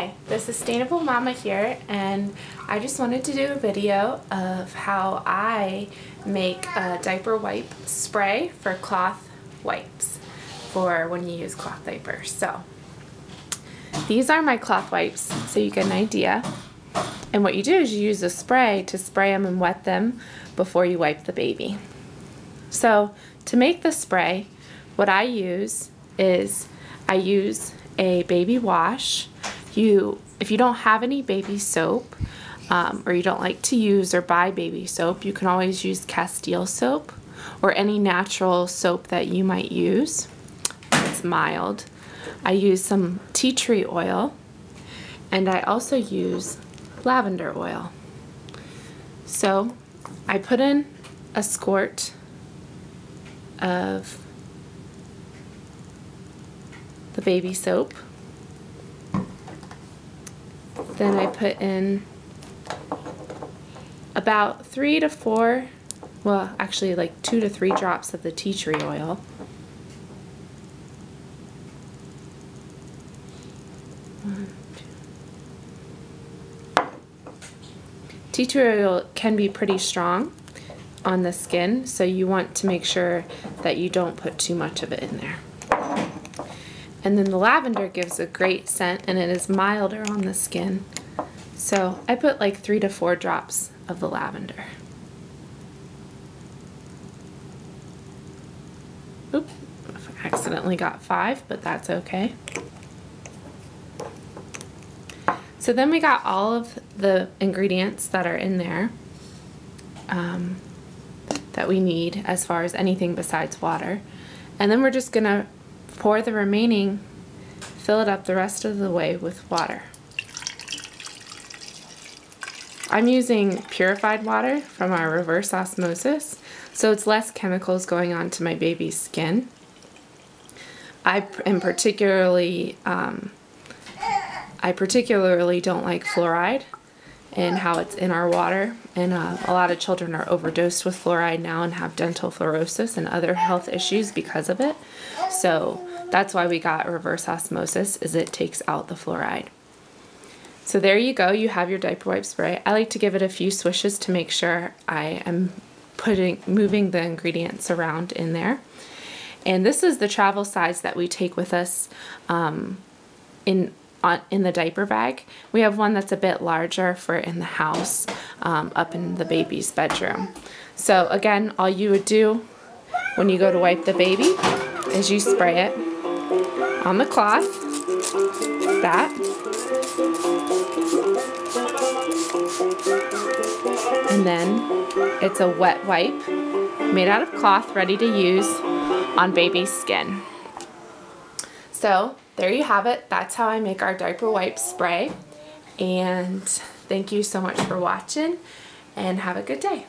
Hi, the Sustainable Mama here and I just wanted to do a video of how I make a diaper wipe spray for cloth wipes for when you use cloth diapers. So these are my cloth wipes so you get an idea. And what you do is you use a spray to spray them and wet them before you wipe the baby. So to make the spray, what I use is I use a baby wash you if you don't have any baby soap um, or you don't like to use or buy baby soap, you can always use Castile soap or any natural soap that you might use. It's mild. I use some tea tree oil and I also use lavender oil. So I put in a squirt of the baby soap then I put in about three to four, well, actually like two to three drops of the tea tree oil. Tea tree oil can be pretty strong on the skin, so you want to make sure that you don't put too much of it in there. And then the lavender gives a great scent and it is milder on the skin. So I put like three to four drops of the lavender. Oop, I accidentally got five, but that's okay. So then we got all of the ingredients that are in there um, that we need as far as anything besides water. And then we're just gonna Pour the remaining, fill it up the rest of the way with water. I'm using purified water from our reverse osmosis, so it's less chemicals going on to my baby's skin. I am particularly, um, I particularly don't like fluoride and how it's in our water. And uh, a lot of children are overdosed with fluoride now and have dental fluorosis and other health issues because of it. So that's why we got reverse osmosis is it takes out the fluoride. So there you go, you have your diaper wipe spray. I like to give it a few swishes to make sure I am putting moving the ingredients around in there. And this is the travel size that we take with us um, in on, in the diaper bag. We have one that's a bit larger for in the house, um, up in the baby's bedroom. So again, all you would do when you go to wipe the baby is you spray it on the cloth, that. And then it's a wet wipe made out of cloth ready to use on baby's skin. So there you have it. That's how I make our diaper wipe spray. And thank you so much for watching and have a good day.